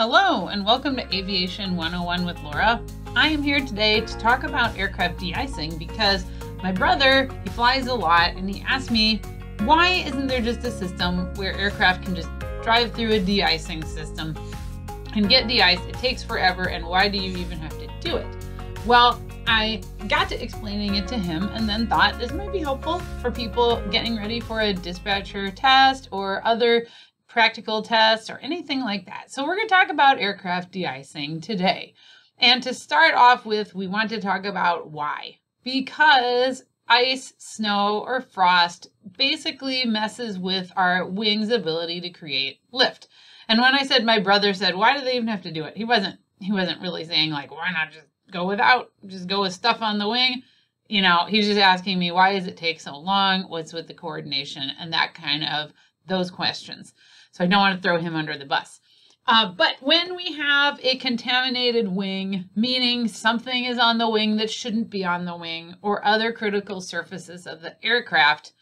Hello, and welcome to Aviation 101 with Laura. I am here today to talk about aircraft de-icing because my brother, he flies a lot, and he asked me, why isn't there just a system where aircraft can just drive through a de-icing system and get de-iced? It takes forever, and why do you even have to do it? Well, I got to explaining it to him and then thought this might be helpful for people getting ready for a dispatcher test or other practical tests or anything like that. So we're going to talk about aircraft de-icing today. And to start off with, we want to talk about why. Because ice, snow, or frost basically messes with our wings' ability to create lift. And when I said my brother said, why do they even have to do it? He wasn't he wasn't really saying like, why not just go without, just go with stuff on the wing. You know, he's just asking me, why does it take so long? What's with the coordination and that kind of those questions. So I don't want to throw him under the bus. Uh, but when we have a contaminated wing, meaning something is on the wing that shouldn't be on the wing or other critical surfaces of the aircraft,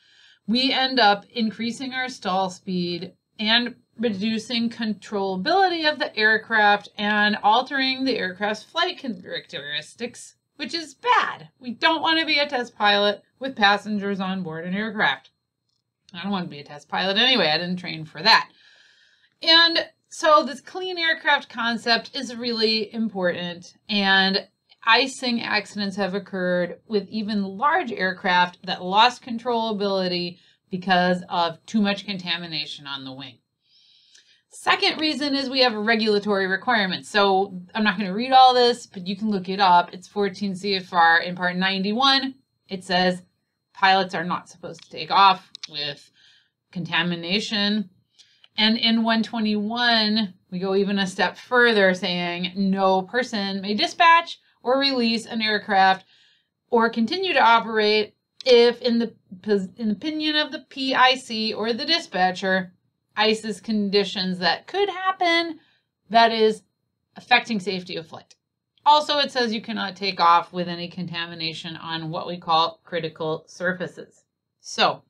we end up increasing our stall speed and reducing controllability of the aircraft and altering the aircraft's flight characteristics, which is bad. We don't want to be a test pilot with passengers on board an aircraft. I don't want to be a test pilot anyway. I didn't train for that. And so this clean aircraft concept is really important and icing accidents have occurred with even large aircraft that lost controllability because of too much contamination on the wing. Second reason is we have a regulatory requirement. So I'm not going to read all this, but you can look it up. It's 14 CFR in part 91. It says pilots are not supposed to take off with contamination. And in 121, we go even a step further saying no person may dispatch or release an aircraft or continue to operate if in the in opinion of the PIC or the dispatcher ICE's conditions that could happen that is affecting safety of flight. Also, it says you cannot take off with any contamination on what we call critical surfaces. So,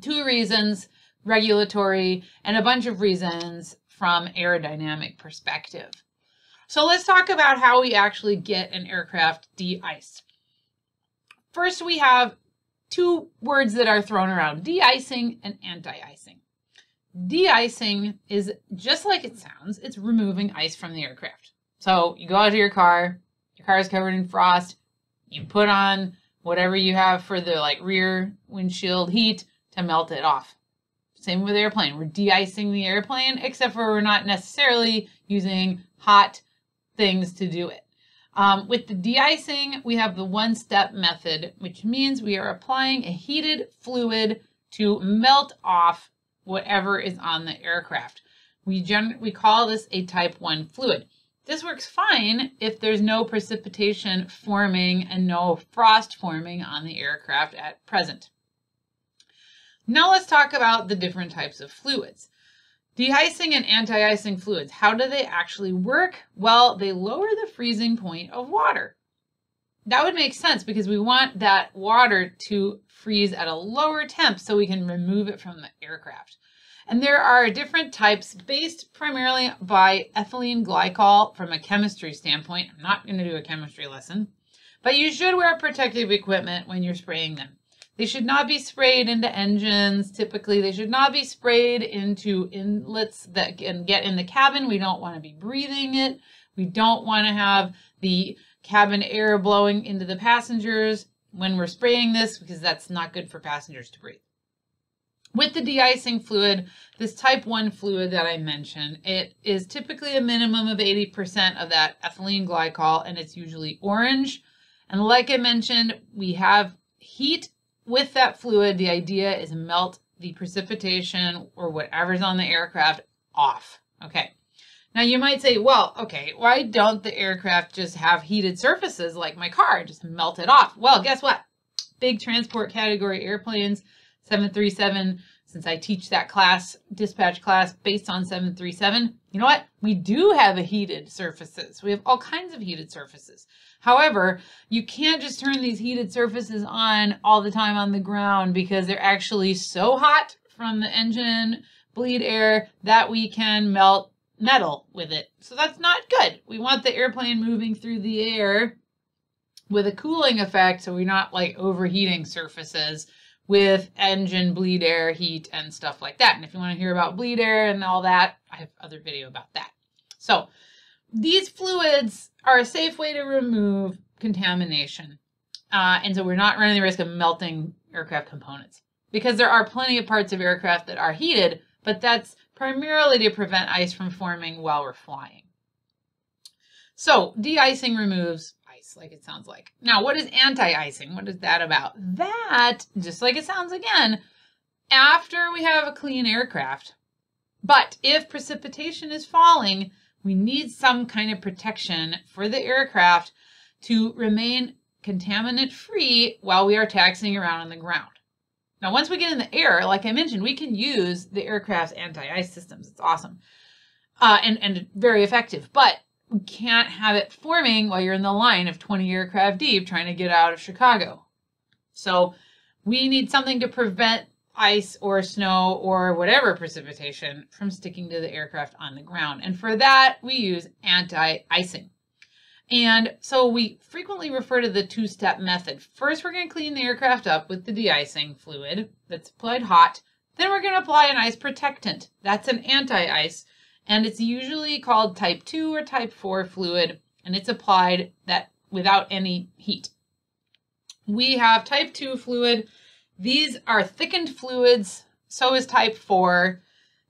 two reasons, regulatory, and a bunch of reasons from aerodynamic perspective. So let's talk about how we actually get an aircraft de-iced. First, we have two words that are thrown around, de-icing and anti-icing. De-icing is just like it sounds, it's removing ice from the aircraft. So you go out to your car, your car is covered in frost, you put on whatever you have for the like rear windshield heat to melt it off. Same with airplane. We're de-icing the airplane, except for we're not necessarily using hot things to do it. Um, with the de-icing, we have the one-step method, which means we are applying a heated fluid to melt off whatever is on the aircraft. We, gen we call this a type 1 fluid. This works fine if there's no precipitation forming and no frost forming on the aircraft at present. Now let's talk about the different types of fluids. De-icing and anti-icing fluids, how do they actually work? Well, they lower the freezing point of water. That would make sense because we want that water to freeze at a lower temp so we can remove it from the aircraft. And there are different types based primarily by ethylene glycol from a chemistry standpoint. I'm not going to do a chemistry lesson, but you should wear protective equipment when you're spraying them. They should not be sprayed into engines. Typically, they should not be sprayed into inlets that can get in the cabin. We don't want to be breathing it. We don't want to have the cabin air blowing into the passengers when we're spraying this because that's not good for passengers to breathe. With the de-icing fluid, this type 1 fluid that I mentioned, it is typically a minimum of 80% of that ethylene glycol and it's usually orange. And like I mentioned, we have heat with that fluid. The idea is melt the precipitation or whatever's on the aircraft off. Okay. Now you might say, well, okay, why don't the aircraft just have heated surfaces like my car, just melt it off? Well, guess what? Big transport category airplanes, 737, since I teach that class, dispatch class based on 737, you know what? We do have a heated surfaces. We have all kinds of heated surfaces. However, you can't just turn these heated surfaces on all the time on the ground because they're actually so hot from the engine bleed air that we can melt metal with it. So that's not good. We want the airplane moving through the air with a cooling effect so we're not like overheating surfaces with engine bleed air, heat, and stuff like that. And if you want to hear about bleed air and all that, I have other video about that. So these fluids are a safe way to remove contamination. Uh, and so we're not running the risk of melting aircraft components because there are plenty of parts of aircraft that are heated, but that's primarily to prevent ice from forming while we're flying. So de-icing removes ice, like it sounds like. Now, what is anti-icing? What is that about? That, just like it sounds again, after we have a clean aircraft, but if precipitation is falling, we need some kind of protection for the aircraft to remain contaminant free while we are taxiing around on the ground. Now, once we get in the air, like I mentioned, we can use the aircraft's anti-ice systems. It's awesome uh, and, and very effective, but can't have it forming while you're in the line of 20 aircraft deep trying to get out of Chicago. So we need something to prevent ice or snow or whatever precipitation from sticking to the aircraft on the ground. And for that, we use anti-icing. And so we frequently refer to the two-step method. First, we're going to clean the aircraft up with the de-icing fluid that's applied hot. Then we're going to apply an ice protectant. That's an anti-ice, and it's usually called type 2 or type 4 fluid, and it's applied that without any heat. We have type 2 fluid. These are thickened fluids. So is type 4.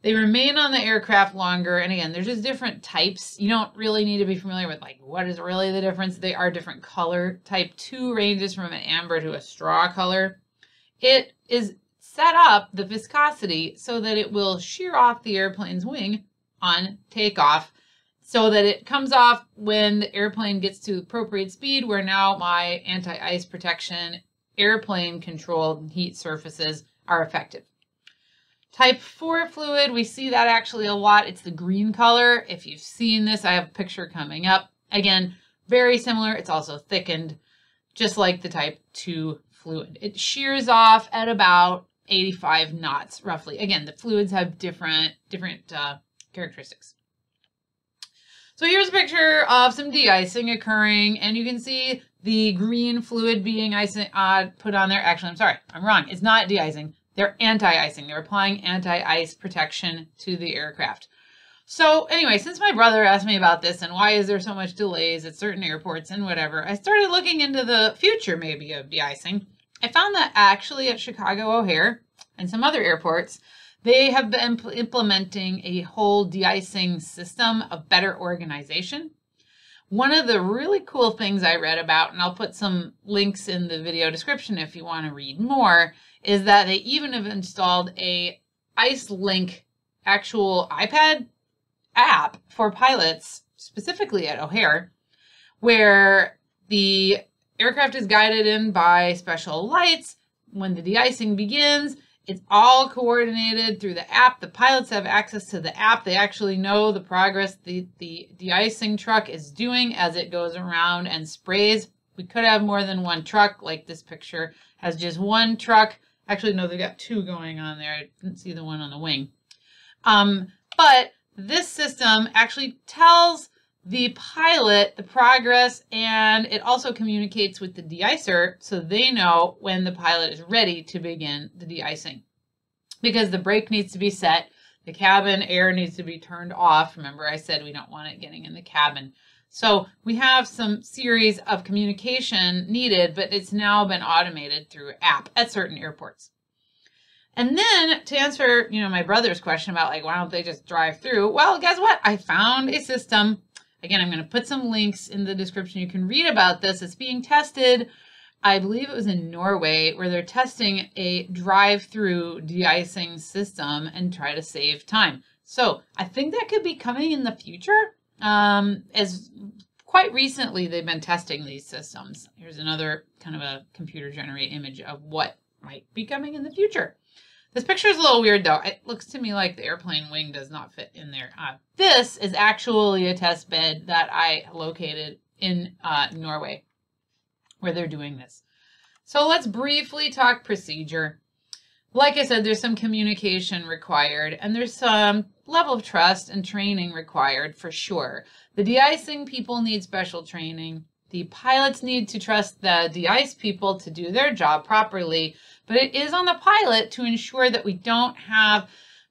They remain on the aircraft longer. And again, there's just different types. You don't really need to be familiar with like what is really the difference. They are different color. Type 2 ranges from an amber to a straw color. It is set up the viscosity so that it will shear off the airplane's wing on takeoff so that it comes off when the airplane gets to appropriate speed where now my anti-ice protection airplane controlled heat surfaces are effective. Type 4 fluid, we see that actually a lot. It's the green color. If you've seen this, I have a picture coming up. Again, very similar. It's also thickened, just like the type 2 fluid. It shears off at about 85 knots, roughly. Again, the fluids have different, different uh, characteristics. So here's a picture of some de-icing occurring, and you can see the green fluid being icing, uh, put on there. Actually, I'm sorry, I'm wrong. It's not de-icing. They're anti-icing. They're applying anti-ice protection to the aircraft. So anyway, since my brother asked me about this and why is there so much delays at certain airports and whatever, I started looking into the future maybe of de-icing. I found that actually at Chicago O'Hare and some other airports, they have been implementing a whole de-icing system of better organization. One of the really cool things I read about, and I'll put some links in the video description if you want to read more, is that they even have installed a IceLink actual iPad app for pilots, specifically at O'Hare, where the aircraft is guided in by special lights. When the de-icing begins, it's all coordinated through the app. The pilots have access to the app. They actually know the progress the, the de-icing truck is doing as it goes around and sprays. We could have more than one truck, like this picture has just one truck Actually, no, they've got two going on there. I didn't see the one on the wing. Um, but this system actually tells the pilot the progress and it also communicates with the de-icer so they know when the pilot is ready to begin the de-icing. Because the brake needs to be set, the cabin air needs to be turned off. Remember I said we don't want it getting in the cabin. So we have some series of communication needed, but it's now been automated through app at certain airports. And then to answer, you know, my brother's question about like, why don't they just drive through? Well, guess what? I found a system. Again, I'm going to put some links in the description. You can read about this. It's being tested. I believe it was in Norway where they're testing a drive-through de-icing system and try to save time. So I think that could be coming in the future. Um, as quite recently, they've been testing these systems. Here's another kind of a computer generated image of what might be coming in the future. This picture is a little weird though. It looks to me like the airplane wing does not fit in there. Uh, this is actually a test bed that I located in uh, Norway where they're doing this. So let's briefly talk procedure. Like I said, there's some communication required and there's some level of trust and training required for sure. The de-icing people need special training. The pilots need to trust the de-ice people to do their job properly, but it is on the pilot to ensure that we don't have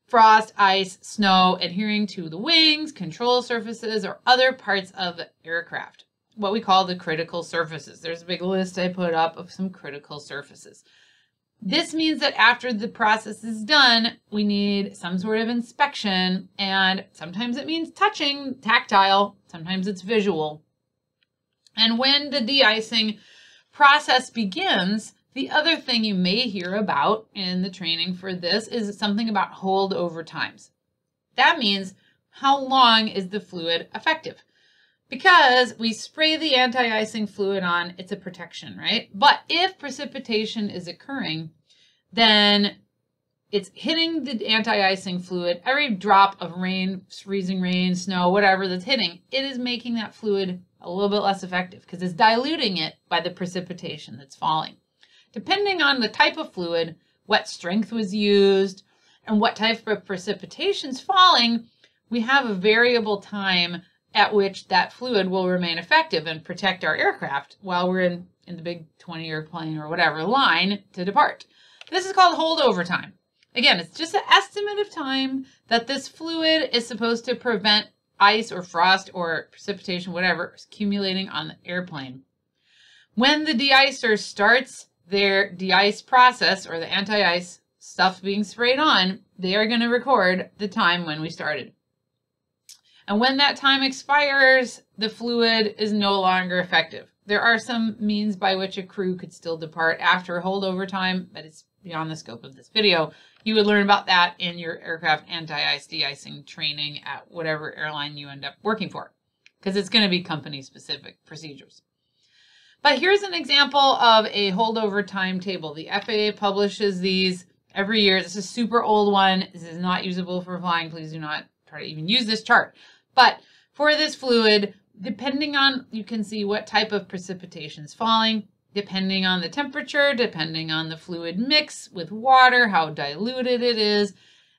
frost, ice, snow adhering to the wings, control surfaces, or other parts of the aircraft, what we call the critical surfaces. There's a big list I put up of some critical surfaces. This means that after the process is done, we need some sort of inspection, and sometimes it means touching, tactile, sometimes it's visual. And when the de-icing process begins, the other thing you may hear about in the training for this is something about holdover times. That means how long is the fluid effective? Because we spray the anti-icing fluid on, it's a protection, right? But if precipitation is occurring, then it's hitting the anti-icing fluid. Every drop of rain, freezing rain, snow, whatever that's hitting, it is making that fluid a little bit less effective because it's diluting it by the precipitation that's falling. Depending on the type of fluid, what strength was used, and what type of precipitation is falling, we have a variable time at which that fluid will remain effective and protect our aircraft while we're in, in the big 20 airplane or whatever line to depart. This is called holdover time. Again, it's just an estimate of time that this fluid is supposed to prevent ice or frost or precipitation, whatever, accumulating on the airplane. When the de-icer starts their de-ice process or the anti-ice stuff being sprayed on, they are going to record the time when we started. And when that time expires, the fluid is no longer effective. There are some means by which a crew could still depart after holdover time, but it's beyond the scope of this video. You would learn about that in your aircraft anti-ice de-icing training at whatever airline you end up working for, because it's going to be company specific procedures. But here's an example of a holdover timetable. The FAA publishes these every year. This is a super old one. This is not usable for flying. Please do not try to even use this chart. But for this fluid, depending on, you can see what type of precipitation is falling, depending on the temperature, depending on the fluid mix with water, how diluted it is,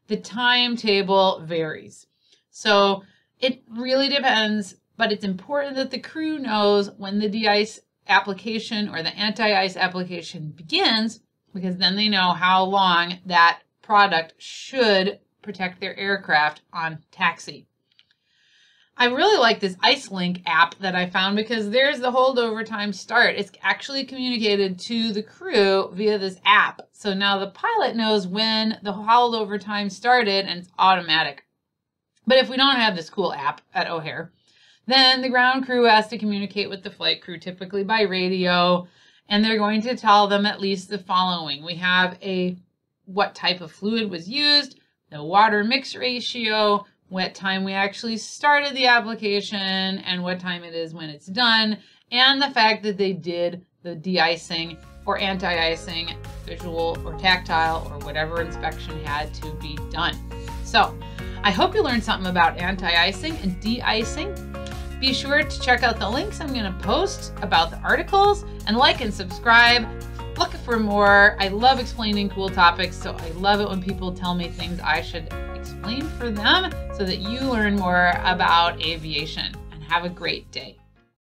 the timetable varies. So it really depends, but it's important that the crew knows when the de-ice application or the anti-ice application begins because then they know how long that product should protect their aircraft on taxi. I really like this IceLink app that I found because there's the holdover time start. It's actually communicated to the crew via this app. So now the pilot knows when the holdover time started and it's automatic. But if we don't have this cool app at O'Hare, then the ground crew has to communicate with the flight crew, typically by radio, and they're going to tell them at least the following. We have a what type of fluid was used, the water mix ratio, what time we actually started the application, and what time it is when it's done, and the fact that they did the de-icing or anti-icing, visual or tactile, or whatever inspection had to be done. So I hope you learned something about anti-icing and de-icing be sure to check out the links I'm going to post about the articles and like and subscribe. Look for more. I love explaining cool topics, so I love it when people tell me things I should explain for them so that you learn more about aviation. And have a great day.